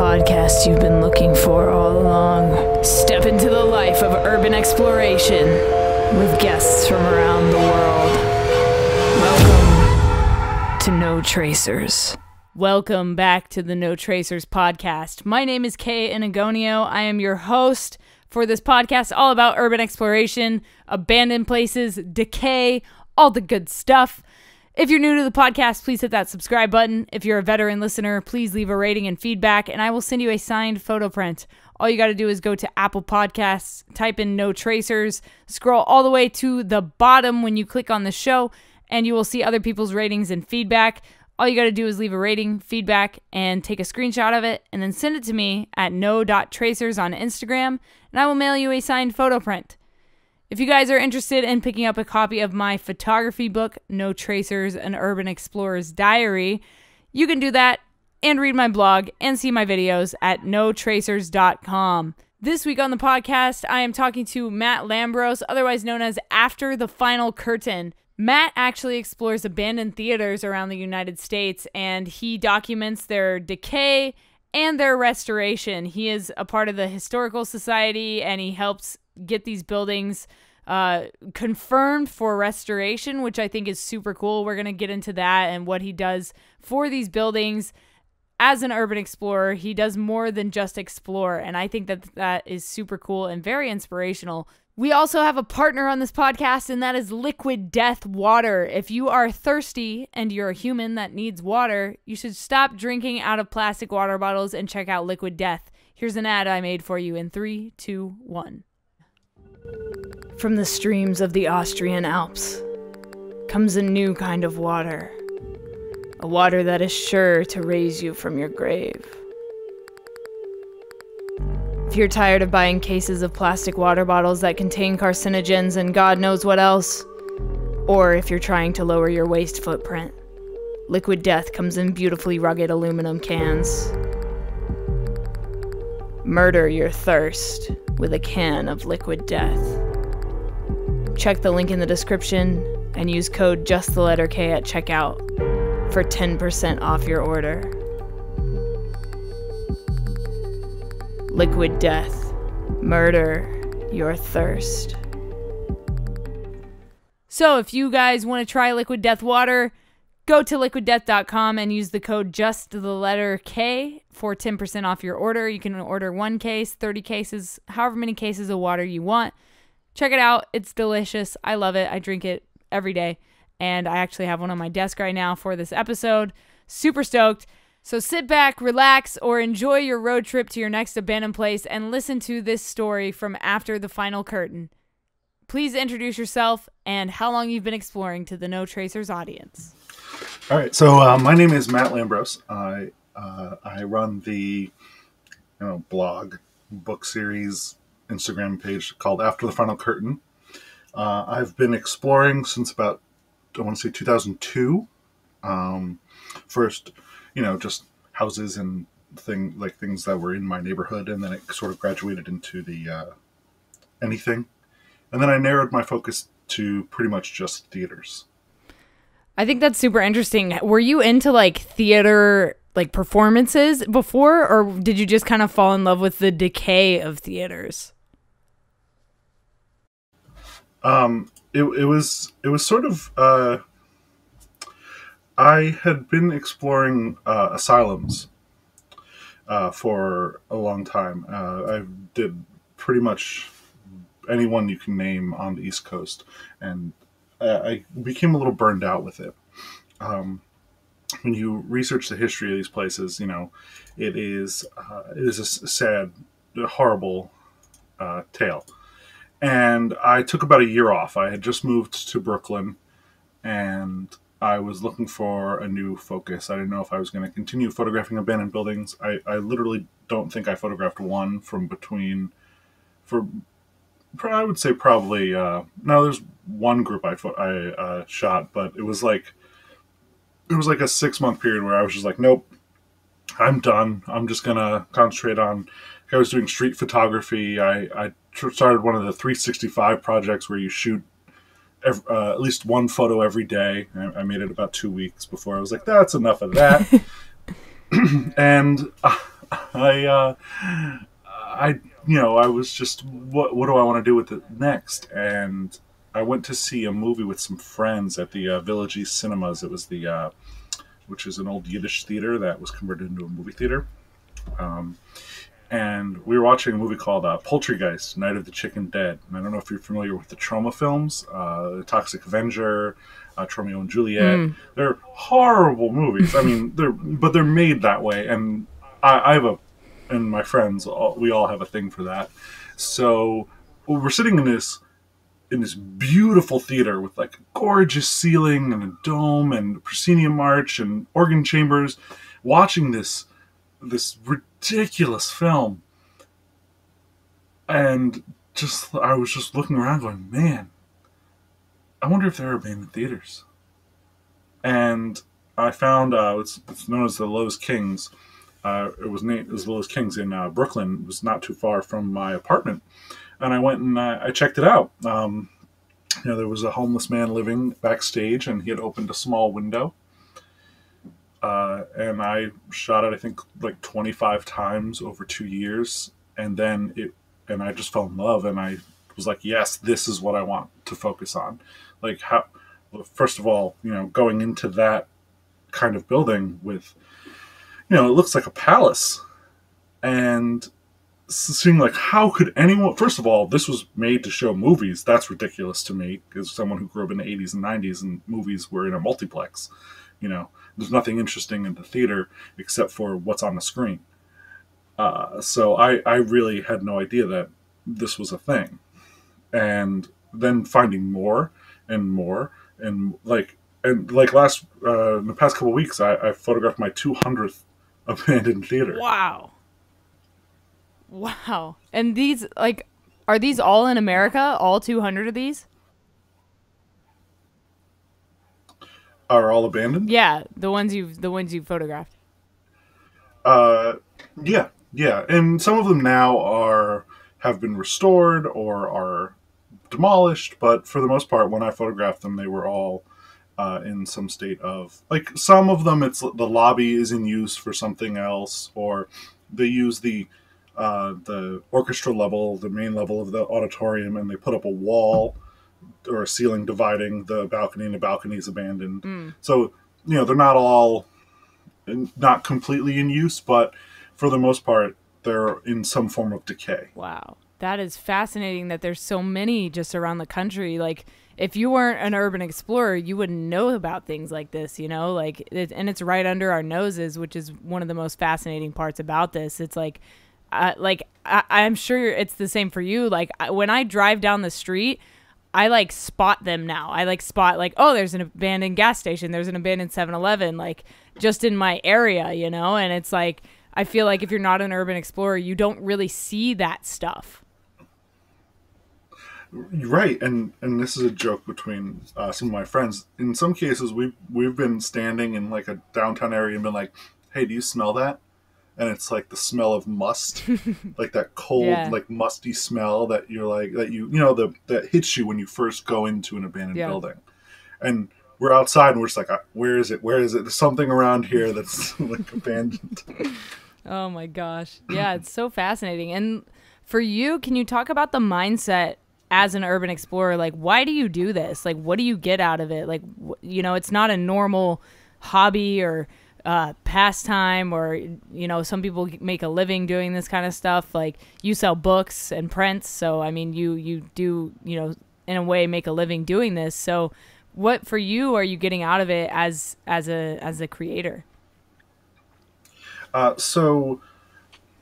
podcast you've been looking for all along. Step into the life of urban exploration with guests from around the world. Welcome to No Tracers. Welcome back to the No Tracers podcast. My name is Kay Enagonio. I am your host for this podcast all about urban exploration, abandoned places, decay, all the good stuff. If you're new to the podcast, please hit that subscribe button. If you're a veteran listener, please leave a rating and feedback, and I will send you a signed photo print. All you got to do is go to Apple Podcasts, type in No Tracers, scroll all the way to the bottom when you click on the show, and you will see other people's ratings and feedback. All you got to do is leave a rating, feedback, and take a screenshot of it, and then send it to me at no.tracers on Instagram, and I will mail you a signed photo print. If you guys are interested in picking up a copy of my photography book, No Tracers An Urban Explorer's Diary, you can do that and read my blog and see my videos at notracers.com. This week on the podcast, I am talking to Matt Lambros, otherwise known as After the Final Curtain. Matt actually explores abandoned theaters around the United States and he documents their decay and their restoration. He is a part of the Historical Society and he helps get these buildings uh, confirmed for restoration, which I think is super cool. We're going to get into that and what he does for these buildings. As an urban explorer, he does more than just explore. And I think that that is super cool and very inspirational. We also have a partner on this podcast, and that is Liquid Death Water. If you are thirsty and you're a human that needs water, you should stop drinking out of plastic water bottles and check out Liquid Death. Here's an ad I made for you in three, two, one. From the streams of the Austrian Alps comes a new kind of water. A water that is sure to raise you from your grave. If you're tired of buying cases of plastic water bottles that contain carcinogens and God knows what else, or if you're trying to lower your waste footprint, Liquid Death comes in beautifully rugged aluminum cans. Murder your thirst with a can of liquid death. Check the link in the description and use code just the letter K at checkout for 10% off your order. Liquid death. Murder your thirst. So, if you guys want to try Liquid Death Water, go to liquiddeath.com and use the code just the letter K for 10% off your order. You can order one case, 30 cases, however many cases of water you want. Check it out. It's delicious. I love it. I drink it every day. And I actually have one on my desk right now for this episode. Super stoked. So sit back, relax, or enjoy your road trip to your next abandoned place and listen to this story from after the final curtain. Please introduce yourself and how long you've been exploring to the No Tracers audience. All right, so uh, my name is Matt Lambros. I uh, I run the you know blog book series Instagram page called After the Final Curtain. Uh, I've been exploring since about I want to say 2002. Um, first, you know, just houses and thing like things that were in my neighborhood, and then it sort of graduated into the uh, anything, and then I narrowed my focus to pretty much just theaters. I think that's super interesting. Were you into like theater like performances before or did you just kind of fall in love with the decay of theaters? Um it it was it was sort of uh I had been exploring uh, asylums uh, for a long time. Uh, I did pretty much anyone you can name on the East Coast, and I became a little burned out with it. Um, when you research the history of these places, you know, it is uh, it is a sad, horrible uh, tale. And I took about a year off. I had just moved to Brooklyn, and I was looking for a new focus. I didn't know if I was going to continue photographing abandoned buildings. I, I literally don't think I photographed one from between for I would say probably uh, no. There's one group I I uh, shot, but it was like it was like a six month period where I was just like, nope, I'm done. I'm just gonna concentrate on. I was doing street photography. I I started one of the 365 projects where you shoot every, uh, at least one photo every day. I, I, made it about two weeks before I was like, that's enough of that. and uh, I, uh, I, you know, I was just, what, what do I want to do with it next? And I went to see a movie with some friends at the uh, Village East Cinemas. It was the, uh, which is an old Yiddish theater that was converted into a movie theater. Um, and we were watching a movie called uh, Poultrygeist: Night of the Chicken Dead. And I don't know if you're familiar with the Troma films, uh, The Toxic Avenger, uh, Tromeo and Juliet. Mm. They're horrible movies. I mean, they're but they're made that way, and I, I have a and my friends, all, we all have a thing for that. So we're sitting in this in this beautiful theater with like a gorgeous ceiling and a dome and proscenium arch and organ chambers, watching this this ridiculous film. And just I was just looking around going, man, I wonder if there are abandoned theaters. And I found uh, it's, it's known as the Loew's Kings. Uh, it was named as Loew's Kings in uh, Brooklyn. It was not too far from my apartment, and I went and I, I checked it out. Um, you know, there was a homeless man living backstage, and he had opened a small window, uh, and I shot it I think like 25 times over two years, and then it and I just fell in love, and I was like, yes, this is what I want to focus on. Like how, first of all, you know, going into that kind of building with, you know, it looks like a palace, and seeing like how could anyone first of all this was made to show movies that's ridiculous to me as someone who grew up in the 80s and 90s and movies were in a multiplex you know there's nothing interesting in the theater except for what's on the screen. Uh, so I, I really had no idea that this was a thing. And then finding more and more and like and like last uh, in the past couple weeks I, I photographed my 200th abandoned theater. Wow. Wow. And these like are these all in America? All 200 of these? are all abandoned. Yeah, the ones you've the ones you photographed. Uh, yeah, yeah, and some of them now are have been restored or are demolished, but for the most part, when I photographed them, they were all uh, in some state of like some of them. It's the lobby is in use for something else, or they use the uh, the orchestra level, the main level of the auditorium, and they put up a wall or a ceiling dividing the balcony and the balcony is abandoned. Mm. So, you know, they're not all not completely in use, but for the most part, they're in some form of decay. Wow. That is fascinating that there's so many just around the country. Like, if you weren't an urban explorer, you wouldn't know about things like this, you know? Like, it, and it's right under our noses, which is one of the most fascinating parts about this. It's like, uh, like I, I'm sure it's the same for you. Like, I, when I drive down the street, I like spot them now. I like spot like, oh, there's an abandoned gas station, there's an abandoned 7-Eleven like just in my area, you know? And it's like I feel like if you're not an urban explorer, you don't really see that stuff. Right, and and this is a joke between uh, some of my friends. In some cases, we've we've been standing in like a downtown area and been like, "Hey, do you smell that?" and it's like the smell of must, like that cold, yeah. like musty smell that you're like that you you know the that hits you when you first go into an abandoned yeah. building, and we're outside and we're just like, uh, where is it? Where is it? There's something around here that's like abandoned. Oh my gosh, yeah, it's so fascinating. And for you, can you talk about the mindset as an urban explorer? Like, why do you do this? Like, what do you get out of it? Like, you know, it's not a normal hobby or uh, pastime or you know some people make a living doing this kind of stuff like you sell books and prints so i mean you you do you know in a way make a living doing this so what for you are you getting out of it as as a as a creator uh, so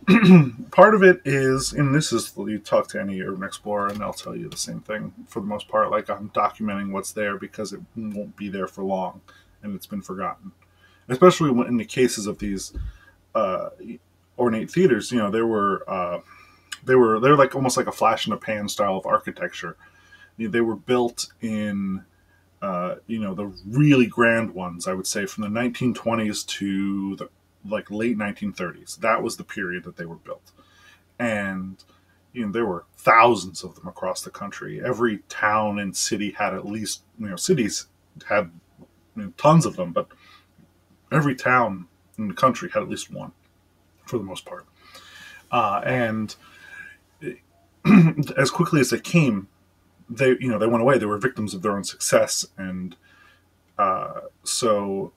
part of it is and this is you talk to any urban explorer and they'll tell you the same thing for the most part like i'm documenting what's there because it won't be there for long and it's been forgotten especially in the cases of these uh, ornate theaters. You know, there were uh, they were they're like almost like a flash in the pan style of architecture. They were built in uh, you know the really grand ones. I would say from the 1920s to the like late 1930s. That was the period that they were built, and you know there were thousands of them across the country. Every town and city had at least you know cities had you know, tons of them, but every town in the country had at least one. for the most part. Uh, and as quickly as they came, they you know they went away. They were victims of their own success, and uh, so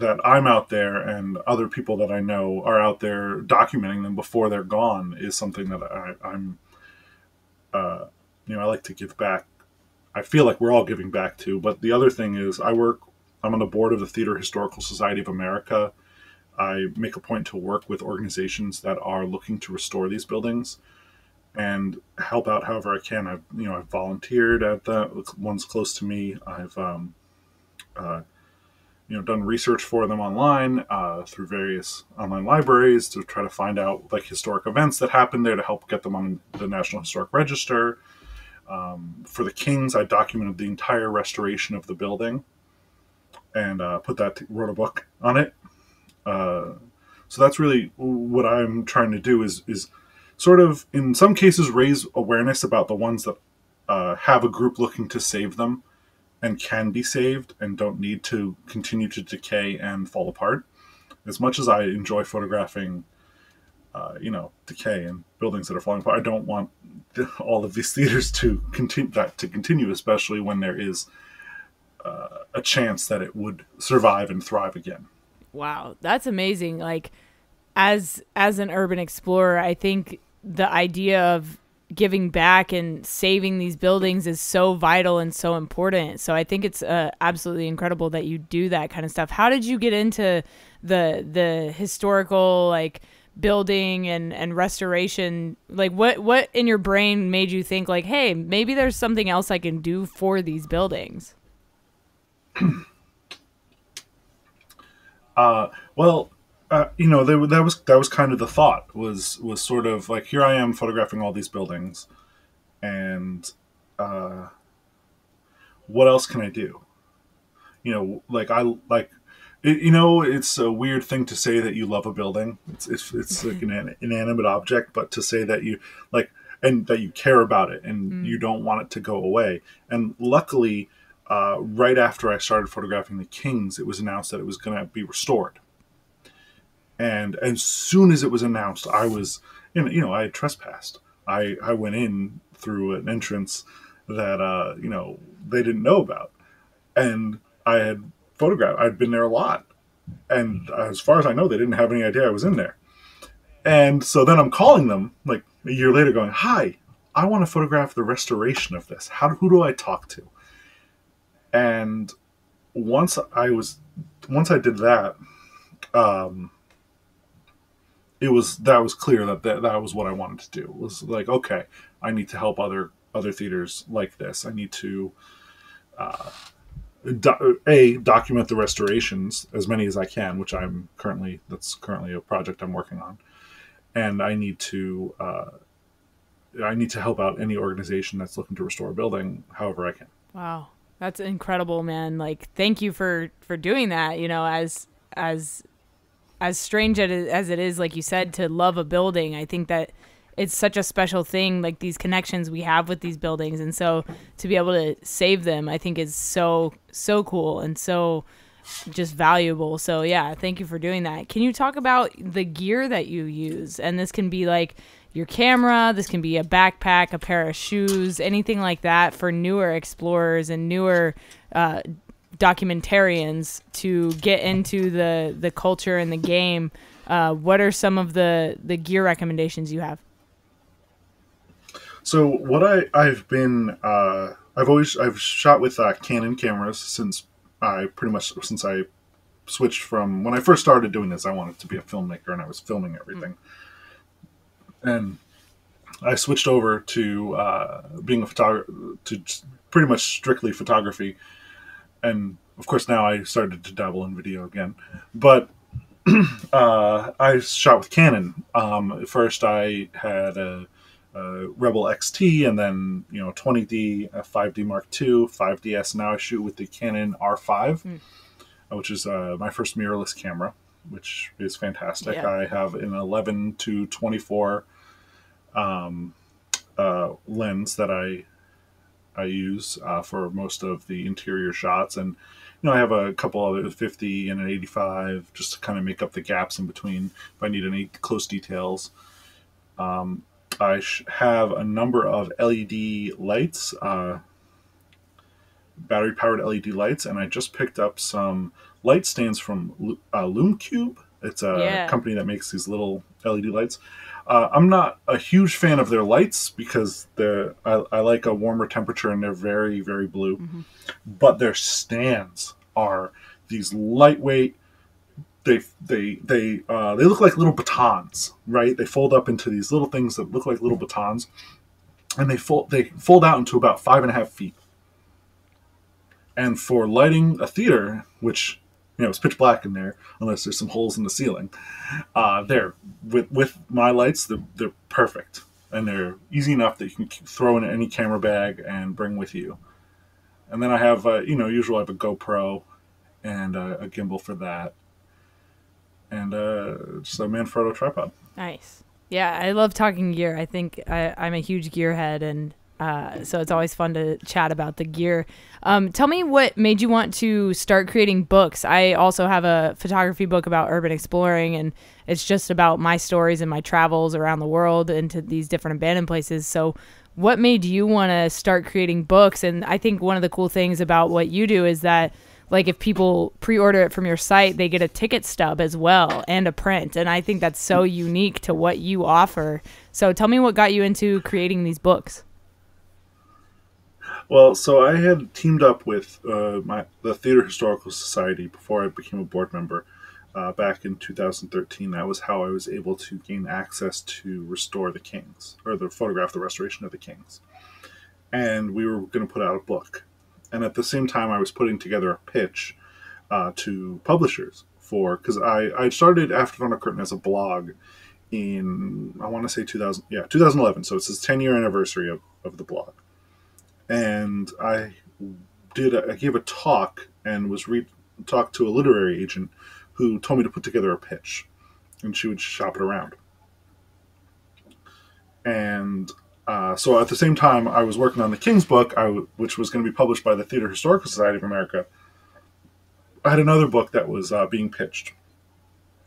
that I'm out there and other people that I know are out there documenting them before they're gone is something that I, I'm, uh, you know, I like to give back. I feel like we're all giving back to. But the other thing is, I work. I'm on the board of the Theater Historical Society of America. I make a point to work with organizations that are looking to restore these buildings and help out however I can. I've you know I've volunteered at the ones close to me. I've um, uh, you know done research for them online uh, through various online libraries to try to find out like historic events that happened there to help get them on the National Historic Register. Um, for the Kings, I documented the entire restoration of the building and uh, put that wrote a book on it. Uh, so that's really what I'm trying to do is is sort of in some cases raise awareness about the ones that uh, have a group looking to save them and can be saved and don't need to continue to decay and fall apart. As much as I enjoy photographing, uh, you know, decay and buildings that are falling apart, I don't want all of these theaters to continue that to continue, especially when there is uh, a chance that it would survive and thrive again. Wow, that's amazing! Like, as as an urban explorer, I think the idea of giving back and saving these buildings is so vital and so important. So I think it's uh, absolutely incredible that you do that kind of stuff. How did you get into the the historical like building and and restoration? Like what what in your brain made you think like, "Hey, maybe there's something else I can do for these buildings?" uh well, uh, you know, there, that was that was kind of the thought was was sort of like here I am photographing all these buildings, and uh, what else can I do? You know, like I like, it, you know, it's a weird thing to say that you love a building. It's it's, it's like an inanimate object, but to say that you like and that you care about it and mm. you don't want it to go away. And luckily, uh, right after I started photographing the Kings, it was announced that it was going to be restored and as soon as it was announced, I was, you know, I had trespassed. I I went in through an entrance that uh, you know they didn't know about, and I had photographed. I'd been there a lot, and as far as I know, they didn't have any idea I was in there. And so then I'm calling them like a year later, going, "Hi, I want to photograph the restoration of this. How who do I talk to?" And once I was, once I did that, um, it was that was clear that, that that was what I wanted to do. It was like, okay, I need to help other other theaters like this. I need to uh, do, a document the restorations as many as I can, which I'm currently that's currently a project I'm working on, and I need to uh, I need to help out any organization that's looking to restore a building however I can. Wow, that's incredible, man! Like, thank you for for doing that. You know, as as as strange as it is, like you said, to love a building, I think that it's such a special thing, like these connections we have with these buildings. And so to be able to save them, I think is so, so cool and so just valuable. So yeah, thank you for doing that. Can you talk about the gear that you use? And this can be like your camera, this can be a backpack, a pair of shoes, anything like that for newer explorers and newer uh, documentarians to get into the the culture and the game, uh, what are some of the the gear recommendations you have? So what I I've been uh, I've always I've shot with uh, Canon cameras since I pretty much since I switched from when I first started doing this I wanted to be a filmmaker and I was filming everything mm. and I switched over to uh, being a photographer to pretty much strictly photography and of course now I started to dabble in video again. But uh, I shot with Canon. Um, first, I had a, a, Rebel XT, and then you know 20D, a 5D Mark II, 5DS. Now I shoot with the Canon R5, mm. which is uh, my first mirrorless camera, which is fantastic. Yeah. I have an 11 to 24 um, uh, lens that I I use uh, for most of the interior shots, and you know, I have a couple other 50 and an 85 just to kind of make up the gaps in between if I need any close details. Um, I have a number of LED lights, uh, battery powered LED lights, and I just picked up some light stands from uh, LumeCube. It's a yeah. company that makes these little LED lights. Uh, I'm not a huge fan of their lights because they're I, I like a warmer temperature and they're very very blue, mm-hmm. but their stands are these lightweight. They they they uh, they look like little batons, right? They fold up into these little things that look like little batons, and they fold they fold out into about five and a half feet. And for lighting a theater, which you know, it's pitch black in there unless there's some holes in the ceiling. Uh, there, with with my lights, they're, they're perfect and they're easy enough that you can throw in any camera bag and bring with you. And then I have, uh, you know, usually I have a GoPro and uh, a gimbal for that, and uh, just a Manfrotto tripod. Nice. Yeah, I love talking gear. I think I, I'm a huge gearhead, and uh, so it's always fun to chat about the gear. Um, tell me what made you want to start creating books. I also have a photography book about urban exploring, and it's just about my stories and my travels around the world into these different abandoned places. So, what made you want to start creating books? And I think one of the cool things about what you do is that like if people pre-order it from your site they get a ticket stub as well and a print and i think that's so unique to what you offer so tell me what got you into creating these books well, so I had teamed up with uh, my the Theater Historical Society before I became a board member uh, back in 2013. That was how I was able to gain access to restore the Kings or the photograph the restoration of the Kings. And we were going to put out a book. And at the same time, I was putting together a pitch uh, to publishers for because I I started After of Curtain as a blog in I want to say 2000 yeah 2011. So it's the 10 year anniversary of, of the blog and I did a, I gave a talk and was re talked to a literary agent who told me to put together a pitch, and she would shop it around. And uh, so at the same time, I was working on the King's book, which was going to be published by the Theater Historical Society of America. I had another book that was uh, being pitched,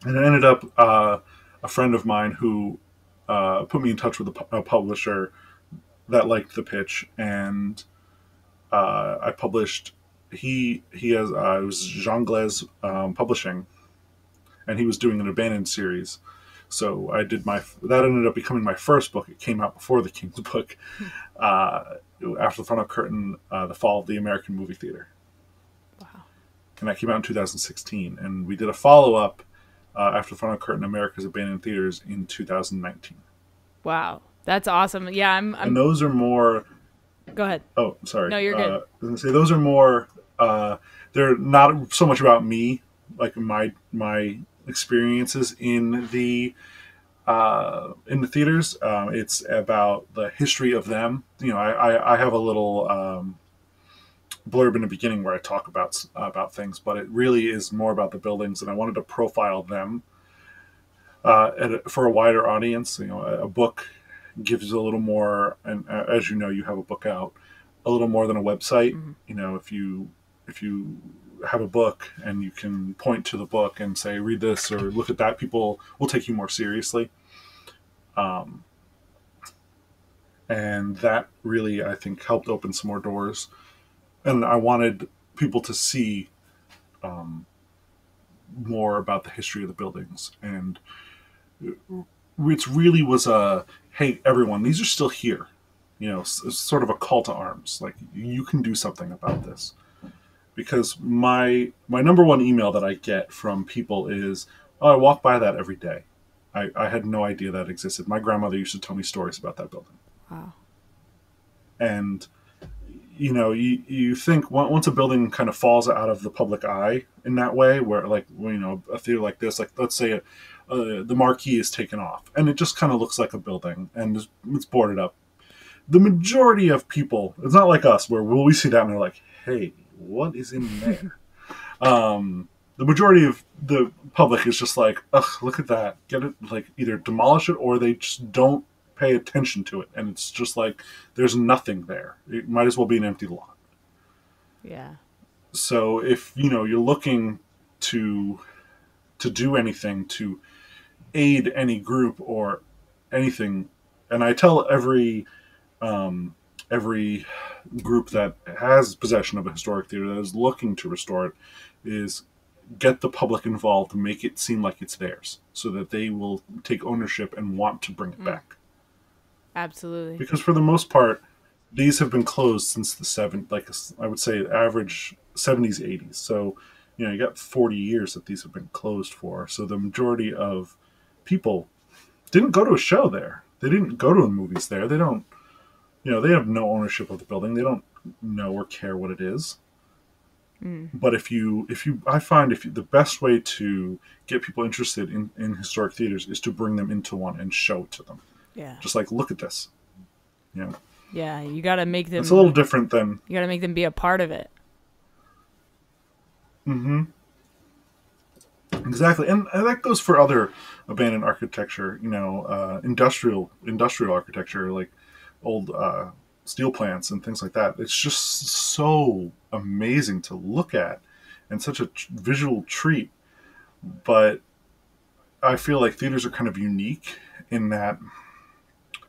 and it ended up uh, a friend of mine who uh, put me in touch with a, a publisher that liked the pitch, and uh, I published. He he has uh, it was Jonglez um, Publishing, and he was doing an abandoned series. So I did my that ended up becoming my first book. It came out before the King's book, uh, after the Final Curtain, uh, the fall of the American movie theater. Wow! And that came out in 2016, and we did a follow up uh, after the Final Curtain, America's Abandoned Theaters in 2019. Wow! That's awesome. Yeah, I'm, I'm. And those are more. Go ahead. Oh, sorry. No, you're good. Uh, say those are more. Uh, they're not so much about me, like my my experiences in the uh, in the theaters. Um, it's about the history of them. You know, I, I, I have a little um, blurb in the beginning where I talk about about things, but it really is more about the buildings, and I wanted to profile them uh, for a wider audience. You know, a, a book gives a little more and uh, as you know you have a book out a little more than a website. Mm-hmm. you know if you if you have a book and you can point to the book and say read this or look at that people will take you more seriously. Um, and that really i think helped open some more doors. And i wanted people to see um, more about the history of the buildings. And it really was a hey, everyone, these are still here. You know, sort of a call to arms. Like you can do something about this. Because my my number one email that I get from people is, "Oh, I walk by that every day. I, I had no idea that existed. My grandmother used to tell me stories about that building." Wow. And you know, you, you think once a building kind of falls out of the public eye in that way, where like you know a theater like this, like let's say uh, the marquee is taken off, and it just kind of looks like a building, and it's boarded up. The majority of people, it's not like us, where will we see that and they're like, "Hey, what is in there?" um, the majority of the public is just like, "Ugh, look at that! Get it!" Like either demolish it or they just don't pay attention to it, and it's just like there's nothing there. It might as well be an empty lot. Yeah. so if you know you're looking to to do anything to aid any group or anything. And i tell every um, every group that has possession of a historic theater that is looking to restore it is get the public involved to make it seem like it's theirs so that they will take ownership and want to bring it mm. back. Absolutely. Because for the most part these have been closed since the seven like i would say average 70s 80s so you know you got 40 years that these have been closed for. So the majority of people didn't go to a show there. They didn't go to the movies there. They don't you know they have no ownership of the building. They don't know or care what it is. Mm. but if you if you i find if you, the best way to get people interested in in historic theaters is to bring them into one and show it to them. Yeah. Just like look at this. You know? Yeah you got to make them it's a little different than you got to make them be a part of it. Mm-hmm exactly and, and that goes for other abandoned architecture you know uh, industrial industrial architecture like old uh, steel plants and things like that. It's just so amazing to look at and such a t- visual treat. But I feel like theaters are kind of unique in that,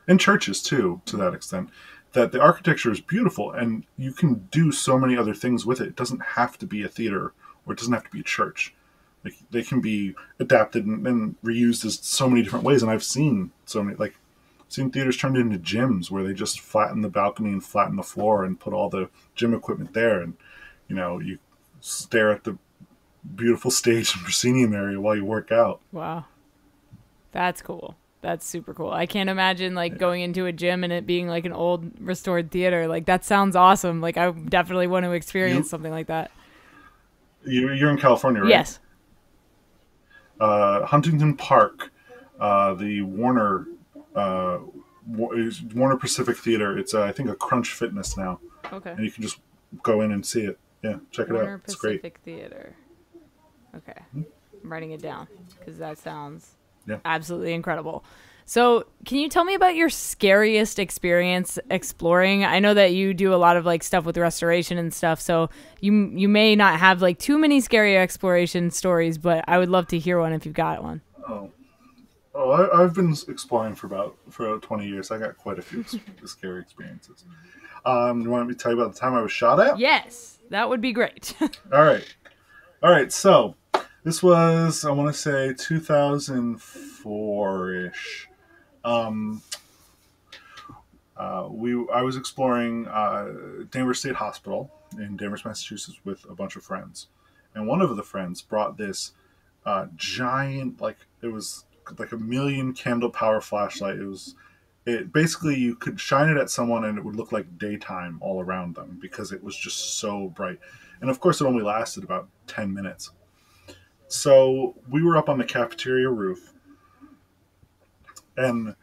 and churches too, to that extent, that the architecture is beautiful and you can do so many other things with it. It doesn't have to be a theater or it doesn't have to be a church. Like they can be adapted and, and reused as so many different ways. And I've seen so many, like seen theaters turned into gyms where they just flatten the balcony and flatten the floor and put all the gym equipment there, and you know you stare at the beautiful stage and proscenium area while you work out. Wow, that's cool. That's super cool. I can't imagine like yeah. going into a gym and it being like an old restored theater. Like that sounds awesome. Like I definitely want to experience you, something like that. You're in California, right? Yes. Uh, Huntington Park, uh, the Warner uh, Warner Pacific Theater. It's uh, I think a Crunch Fitness now. Okay. And you can just go in and see it. Yeah, check Warner it out. It's Pacific great. Theater. Okay, hmm? I'm writing it down because that sounds yeah. absolutely incredible. So, can you tell me about your scariest experience exploring? I know that you do a lot of like stuff with restoration and stuff, so you you may not have like too many scary exploration stories, but I would love to hear one if you've got one. Oh, Oh, I, have been exploring for about for about twenty years. I got quite a few scary experiences. Um, you want me to tell you about the time I was shot at? Yes, that would be great. all right, all right. So this was I want to say two thousand four ish. Um, uh, we I was exploring uh, Danvers State Hospital in Danvers, Massachusetts, with a bunch of friends, and one of the friends brought this uh, giant like it was like a million candle power flashlight. It was it basically you could shine it at someone and it would look like daytime all around them because it was just so bright. And of course, it only lasted about ten minutes. So we were up on the cafeteria roof, and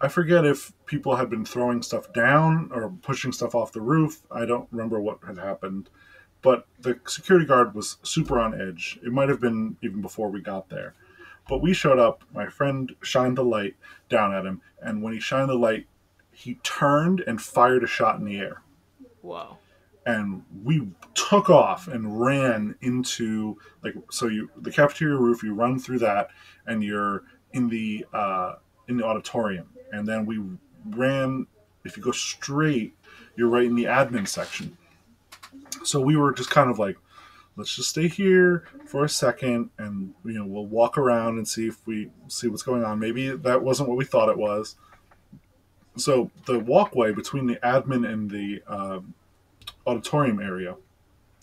I forget if people had been throwing stuff down or pushing stuff off the roof. I don't remember what had happened, but the security guard was super on edge. It might have been even before we got there but we showed up. My friend shined the light down at him, and when he shined the light, he turned and fired a shot in the air. Whoa! And we took off and ran into like so you the cafeteria roof. You run through that, and you're in the uh, in the auditorium. And then we ran. If you go straight, you're right in the admin section. So we were just kind of like let's just stay here for a second and you know we'll walk around and see if we see what's going on maybe that wasn't what we thought it was so the walkway between the admin and the uh, auditorium area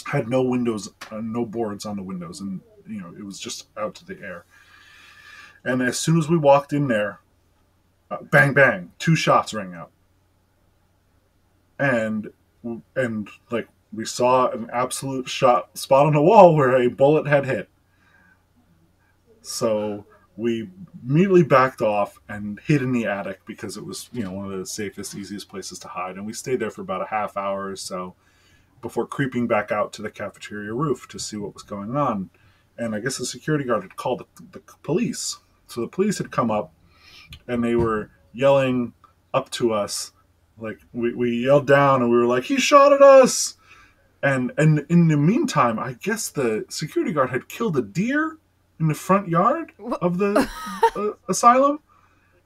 had no windows uh, no boards on the windows and you know it was just out to the air and as soon as we walked in there uh, bang bang two shots rang out and and like we saw an absolute shot spot on the wall where a bullet had hit. So we immediately backed off and hid in the attic because it was, you know, one of the safest, easiest places to hide. And we stayed there for about a half hour or so before creeping back out to the cafeteria roof to see what was going on. And I guess the security guard had called the, the police. So the police had come up and they were yelling up to us. Like we, we yelled down and we were like, he shot at us and and in the meantime, I guess the security guard had killed a deer in the front yard of the uh, asylum,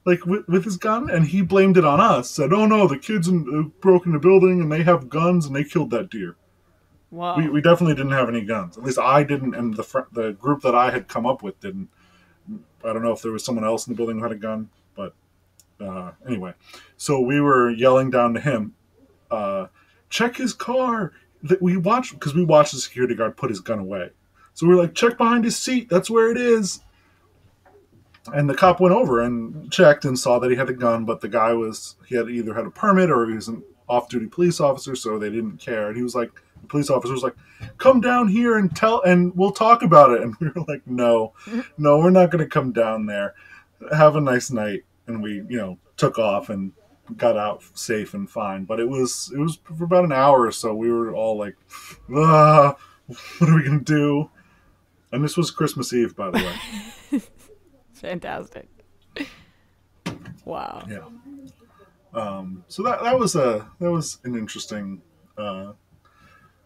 like with, with his gun, and he blamed it on us. Said, "Oh no, the kids in, uh, broke in the building and they have guns and they killed that deer." Wow. We, we definitely didn't have any guns. At least I didn't, and the fr- the group that I had come up with didn't. I don't know if there was someone else in the building who had a gun, but uh, anyway, so we were yelling down to him, uh, "Check his car!" That we watched because we watched the security guard put his gun away. So we were like, "Check behind his seat. That's where it is." And the cop went over and checked and saw that he had a gun, but the guy was he had either had a permit or he was an off-duty police officer, so they didn't care. And he was like, the police officer was like, "Come down here and tell, and we'll talk about it." And we were like, "No, no, we're not going to come down there. Have a nice night." And we, you know, took off and got out safe and fine. But it was it was for about an hour or so. We were all like, "Ah, what are we going to do?" And this was Christmas Eve, by the way. Fantastic. Wow. Yeah. Um, so that that was a that was an interesting. Uh,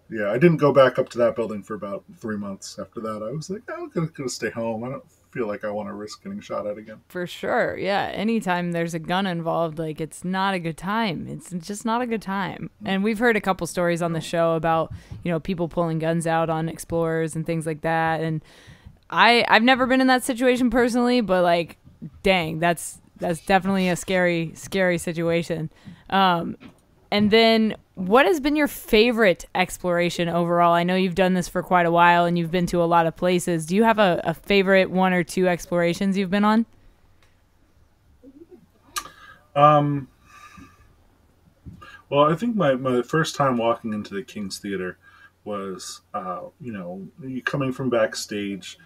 yeah, I didn't go back up to that building for about three months after that. I was like, I'm gonna, gonna stay home. I don't feel like I want to risk getting shot at again. For sure. Yeah. Anytime there's a gun involved, like it's not a good time. It's just not a good time. And we've heard a couple stories on the show about, you know, people pulling guns out on explorers and things like that. And I I've never been in that situation personally, but like dang, that's that's definitely a scary, scary situation. Um and then what has been your favorite exploration overall? I know you've done this for quite a while and you've been to a lot of places. Do you have a, a favorite one or two explorations you've been on? Um, well, I think my, my first time walking into the King's Theater was, uh, you know, coming from backstage.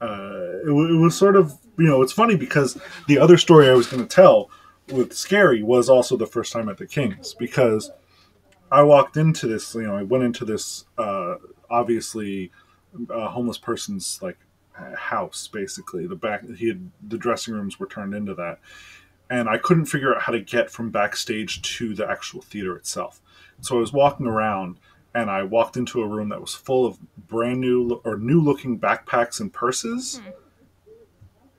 Uh, it, it was sort of, you know, it's funny because the other story I was going to tell with Scary was also the first time at the King's because I walked into this, you know, I went into this uh, obviously a homeless person's like house basically. The back he had the dressing rooms were turned into that. And I couldn't figure out how to get from backstage to the actual theater itself. So I was walking around and I walked into a room that was full of brand new or new looking backpacks and purses. Hmm.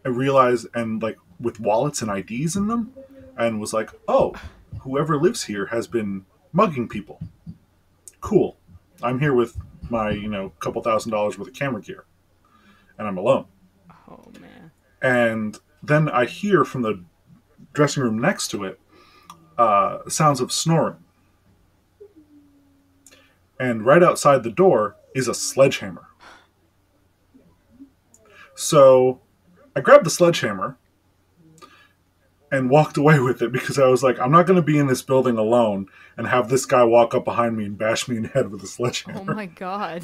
I realized and like with wallets and IDs in them and was like, "Oh, whoever lives here has been mugging people. Cool. I'm here with my, you know, couple thousand dollars worth of camera gear, and I'm alone. Oh man. And then I hear from the dressing room next to it uh, sounds of snoring. And right outside the door is a sledgehammer. So I grab the sledgehammer and walked away with it because I was like, I'm not going to be in this building alone and have this guy walk up behind me and bash me in the head with a sledgehammer. Oh my god.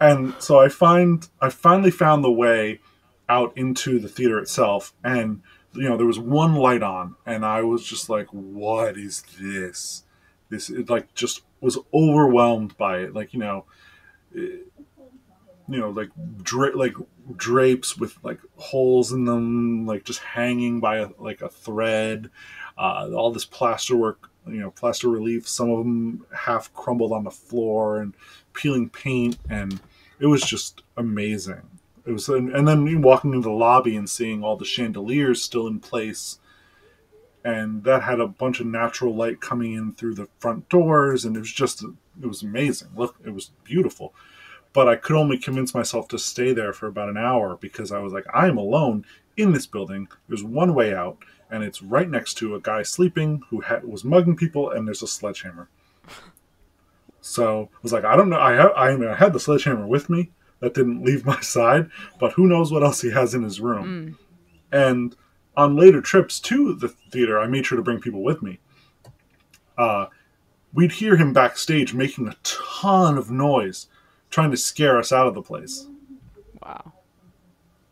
And so I find I finally found the way out into the theater itself and you know there was one light on and I was just like what is this? This it like just was overwhelmed by it like you know it, you know like dra- like drapes with like holes in them like just hanging by a, like a thread uh, all this plasterwork you know plaster relief some of them half crumbled on the floor and peeling paint and it was just amazing. It was and then walking into the lobby and seeing all the chandeliers still in place and that had a bunch of natural light coming in through the front doors and it was just it was amazing. Look it was beautiful but I could only convince myself to stay there for about an hour because I was like, I am alone in this building. There's one way out, and it's right next to a guy sleeping who ha- was mugging people, and there's a sledgehammer. So I was like, I don't know. I ha- I, mean, I had the sledgehammer with me. That didn't leave my side, but who knows what else he has in his room. Mm. And on later trips to the theater, I made sure to bring people with me. Uh, we'd hear him backstage making a ton of noise trying to scare us out of the place. Wow.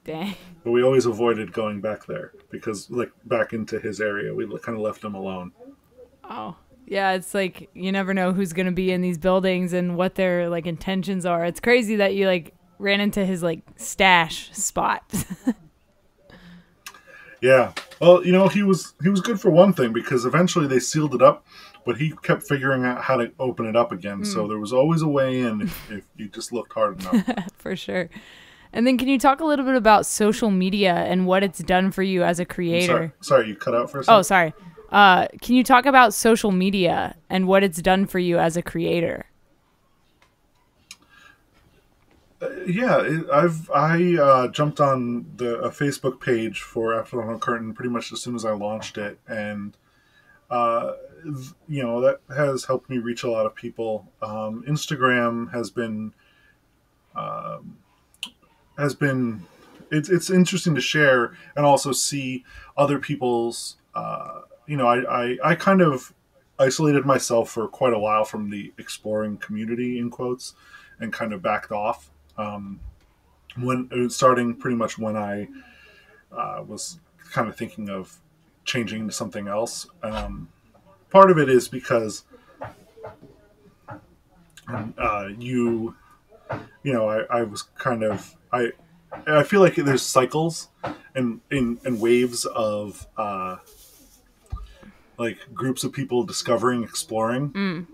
Dang. But we always avoided going back there because, like, back into his area, we kind of left him alone. Oh. Yeah, it's like you never know who's going to be in these buildings and what their like intentions are. It's crazy that you like ran into his like stash spot. yeah, Well, you know, he was he was good for one thing because eventually they sealed it up, but he kept figuring out how to open it up again. Mm. So hmm. there was always a way in if, if you just looked hard enough. for sure. And then can you talk a little bit about social media and what it's done for you as a creator? Sorry, sorry, you cut out for a second. Oh, sorry. Uh, can you talk about social media and what it's done for you as a creator? Uh, yeah, it, I've I uh, jumped on the a Facebook page for After the Curtain pretty much as soon as I launched it, and uh, you know that has helped me reach a lot of people. Um, Instagram has been um, has been it's it's interesting to share and also see other people's. Uh, you know, I, I I kind of isolated myself for quite a while from the exploring community in quotes, and kind of backed off um, when uh, starting pretty much when I uh, was kind of thinking of changing to something else. Um, part of it is because uh, you, you know, I, I was kind of I I feel like there's cycles and in and waves of uh, like groups of people discovering, exploring. Mm.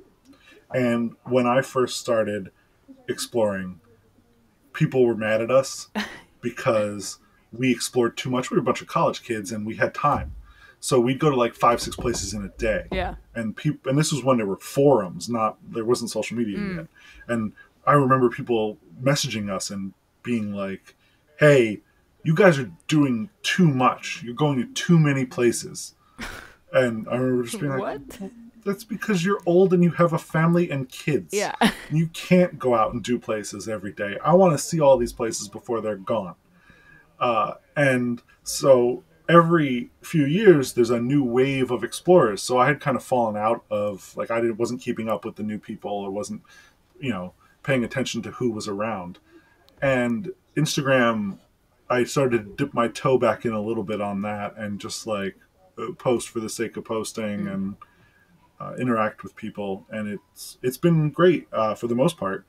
And when I first started exploring, people were mad at us because we explored too much. We were a bunch of college kids and we had time. So we'd go to like five, six places in a day. Yeah. And people, and this was when there were forums, not there wasn't social media mm. yet. And I remember people messaging us and being like, "Hey, you guys are doing too much. You're going to too many places." And I remember just being like, "What?" that's because you're old and you have a family and kids. Yeah. You can't go out and do places every day. I want to see all these places before they're gone. Uh, and so every few years there's a new wave of explorers. So I had kind of fallen out of like I wasn't keeping up with the new people or wasn't, you know, paying attention to who was around. And Instagram I started to dip my toe back in a little bit on that and just like uh, post for the sake of posting mm-hmm. and uh, interact with people, and it's it's been great uh, for the most part.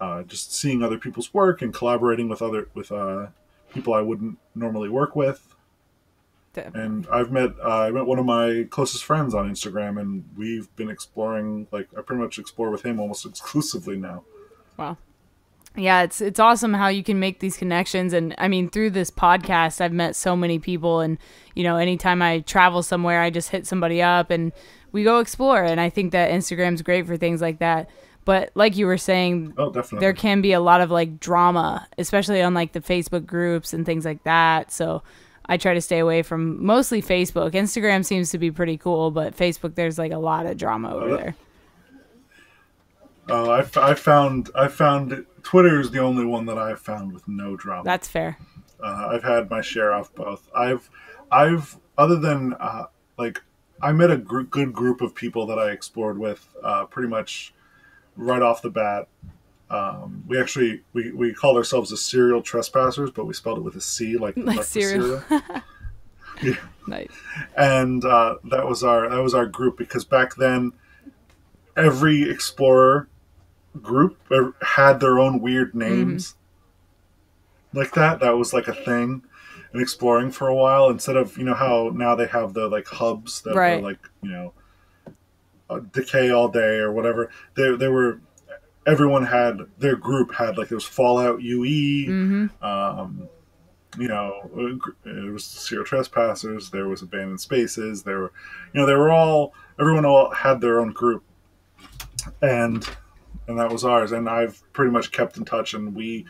Uh, just seeing other people's work and collaborating with other with uh, people I wouldn't normally work with. And I've met uh, I met one of my closest friends on Instagram, and we've been exploring. Like I pretty much explore with him almost exclusively now. Wow yeah it's it's awesome how you can make these connections and i mean through this podcast i've met so many people and you know anytime i travel somewhere i just hit somebody up and we go explore. And I think that Instagram's great for things like that. But like you were saying, oh, definitely. there can be a lot of like drama, especially on like the Facebook groups and things like that. So I try to stay away from mostly Facebook. Instagram seems to be pretty cool, but Facebook, there's like a lot of drama over there. Oh, I, I found I found Twitter is the only one that I've found with no drama. That's fair. Uh, I've had my share of both. I've I've other than uh, like I met a gr- good group of people that I explored with uh, pretty much right off the bat. Um, we actually we, we called ourselves the serial trespassers, but we spelled it with a C, like like cereal. yeah. Nice. And uh, that was our that was our group because back then every explorer group had their own weird names. Mm-hmm. Like that. That was like a thing and exploring for a while instead of you know how now they have the like hubs that right. are like you know decay all day or whatever. They they were everyone had their group had like there was Fallout UE. Mm-hmm. Um, you know, it was Serial Trespassers. There was Abandoned Spaces. There were, you know, they were all everyone all had their own group, and and that was ours. And I've pretty much kept in touch, and we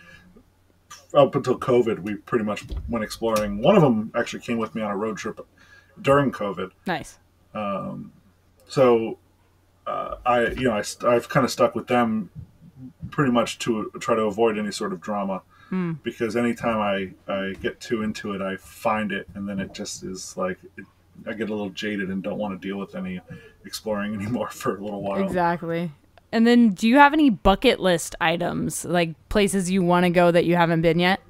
up until COVID, we pretty much went exploring. One of them actually came with me on a road trip during COVID. Nice. Um, so uh, I, you know, I, I've kind of stuck with them pretty much to try to avoid any sort of drama. Mm. Because anytime I, I get too into it, I find it, and then it just is like it, I get a little jaded and don't want to deal with any exploring anymore for a little while. Exactly. And then, do you have any bucket list items, like places you want to go that you haven't been yet?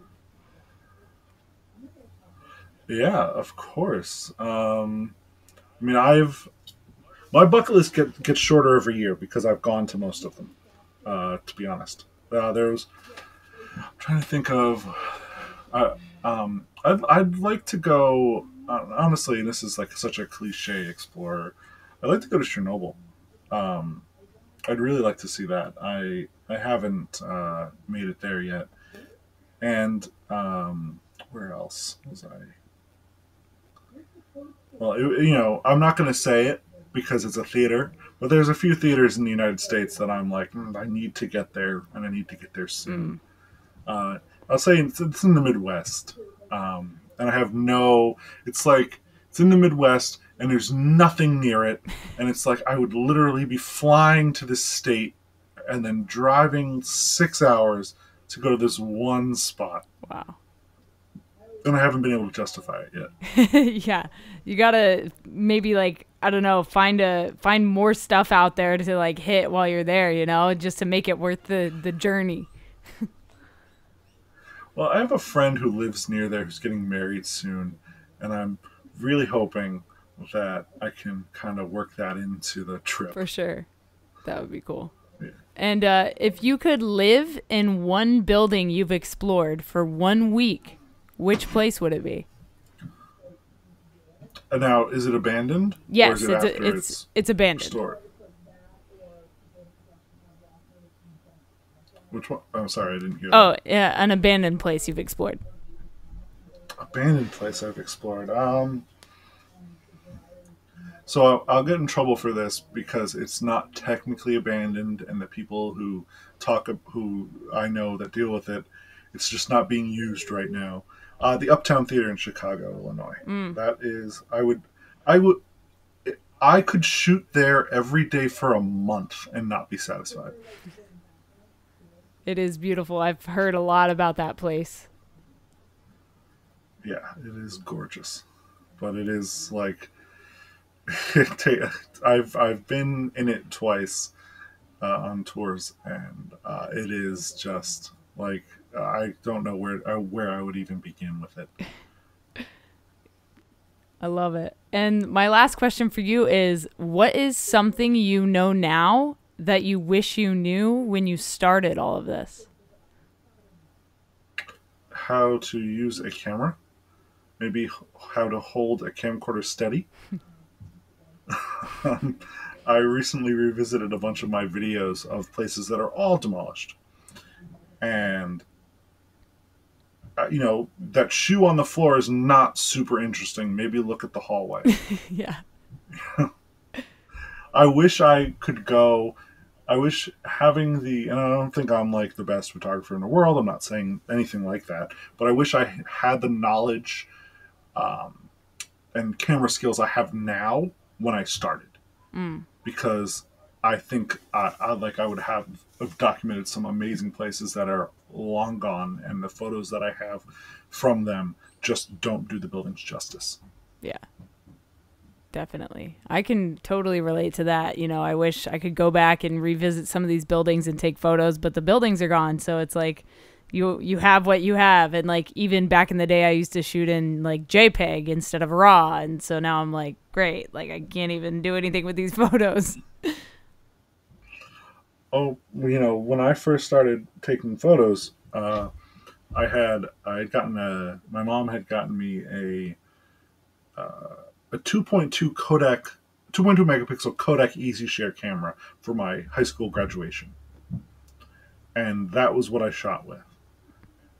Yeah, of course. Um, I mean, I've my bucket list get, gets shorter every year because I've gone to most of them. Uh, to be honest, uh, there's I'm trying to think of. Uh, um, I'd, I'd like to go honestly, this is like such a cliche explorer. I'd like to go to Chernobyl. Um, I'd really like to see that. I I haven't uh, made it there yet. And um, where else was I? Well, it, you know, I'm not going to say it because it's a theater, but there's a few theaters in the United States that I'm like, mm, I need to get there, and I need to get there soon. Mm. Uh, I'll say it's, it's in the Midwest, um, and I have no. It's like it's in the Midwest, and there's nothing near it, and it's like I would literally be flying to this state and then driving six hours to go to this one spot. Wow. And I haven't been able to justify it yet. yeah. You gotta maybe like I don't know, find a find more stuff out there to like hit while you're there, you know, just to make it worth the, the journey. well, I have a friend who lives near there who's getting married soon, and I'm really hoping that I can kind of work that into the trip. For sure. That would be cool. And uh, if you could live in one building you've explored for one week, which place would it be? Now, is it abandoned? Yes, it it's, a, it's, it's it's abandoned. Restored? Which one? I'm sorry, I didn't hear. Oh, that. yeah, an abandoned place you've explored. Abandoned place I've explored. Um, so I'll, I'll, get in trouble for this because it's not technically abandoned, and the people who talk, who I know that deal with it, it's just not being used right now. Uh, the Uptown Theater in Chicago, Illinois. Mm. That is, I would, I would, I could shoot there every day for a month and not be satisfied. It is beautiful. I've heard a lot about that place. Yeah, it is gorgeous, but it is like I've I've been in it twice uh, on tours, and uh, it is just like I don't know where uh, where I would even begin with it. I love it. And my last question for you is what is something you know now that you wish you knew when you started all of this? How to use a camera. Maybe how to hold a camcorder steady. I recently revisited a bunch of my videos of places that are all demolished. And, you know, that shoe on the floor is not super interesting. Maybe look at the hallway. yeah. I wish I could go. I wish having the, and I don't think I'm like the best photographer in the world. I'm not saying anything like that, but I wish I had the knowledge um, and camera skills I have now when I started mm. because I think I, I, like I would have, have documented some amazing places that are long gone, and the photos that I have from them just don't do the buildings justice. Yeah. Definitely. I can totally relate to that. You know, I wish I could go back and revisit some of these buildings and take photos, but the buildings are gone. So it's like you you have what you have and like even back in the day I used to shoot in like JPEG instead of RAW and so now I'm like great like I can't even do anything with these photos. Oh, you know, when I first started taking photos, uh, I had I had gotten a my mom had gotten me a uh, a 2.2 Kodak 2.2 megapixel Kodak Easy Share camera for my high school graduation. And that was what I shot with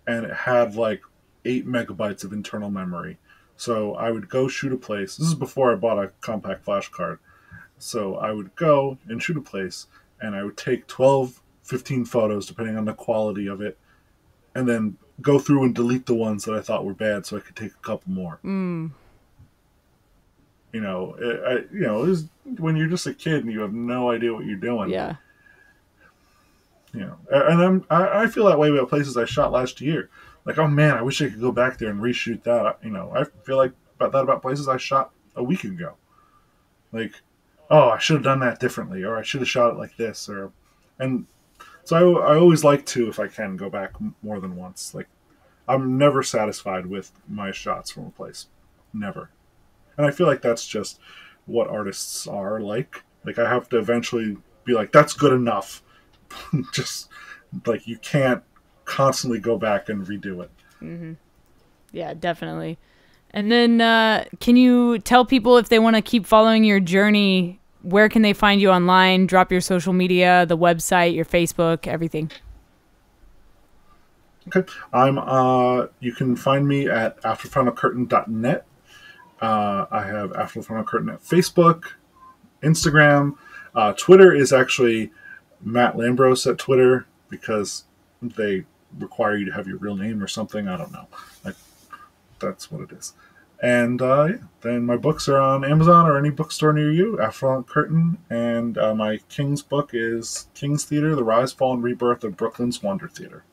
and it had like eight megabytes of internal memory. So I would go shoot a place. This is before I bought a compact flash card. So I would go and shoot a place, and I would take 12, 15 photos, depending on the quality of it, and then go through and delete the ones that I thought were bad so I could take a couple more. Mm. You know, it, I, you know, was, when you're just a kid and you have no idea what you're doing. Yeah you know, and I'm I, I feel that way about places I shot last year. Like, oh man, I wish I could go back there and reshoot that. You know, I feel like about that about places I shot a week ago. Like, oh, I should have done that differently, or I should have shot it like this, or, and so I, I always like to, if I can, go back more than once. Like, I'm never satisfied with my shots from a place, never, and I feel like that's just what artists are like. Like, I have to eventually be like, that's good enough just like you can't constantly go back and redo it. Mm-hmm. Yeah, definitely. And then, uh, can you tell people if they want to keep following your journey, where can they find you online? Drop your social media, the website, your Facebook, everything. Okay, I'm. Uh, you can find me at afterfinalcurtain.net. Uh, I have After the Final Curtain at Facebook, Instagram, uh, Twitter is actually Matt Lambros at Twitter because they require you to have your real name or something. I don't know. That's what it is. And uh, yeah, then my books are on Amazon or any bookstore near you. After Curtain, and uh, my King's book is King's Theater: The Rise, Fall, and Rebirth of Brooklyn's Wonder Theater.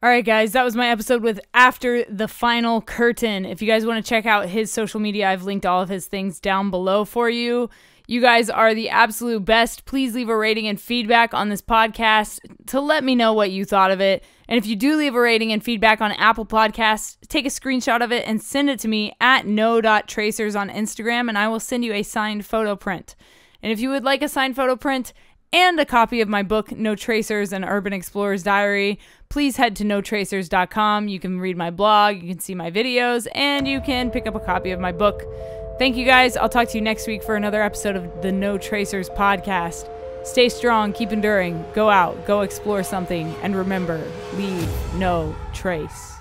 All right, guys, that was my episode with After the Final Curtain. If you guys want to check out his social media, I've linked all of his things down below for you. You guys are the absolute best. Please leave a rating and feedback on this podcast to let me know what you thought of it. And if you do leave a rating and feedback on Apple Podcasts, take a screenshot of it and send it to me at no.tracers on Instagram, and I will send you a signed photo print. And if you would like a signed photo print, and a copy of my book, No Tracers and Urban Explorer's Diary, please head to notracers.com. You can read my blog, you can see my videos, and you can pick up a copy of my book. Thank you guys. I'll talk to you next week for another episode of the No Tracers podcast. Stay strong, keep enduring, go out, go explore something, and remember leave no trace.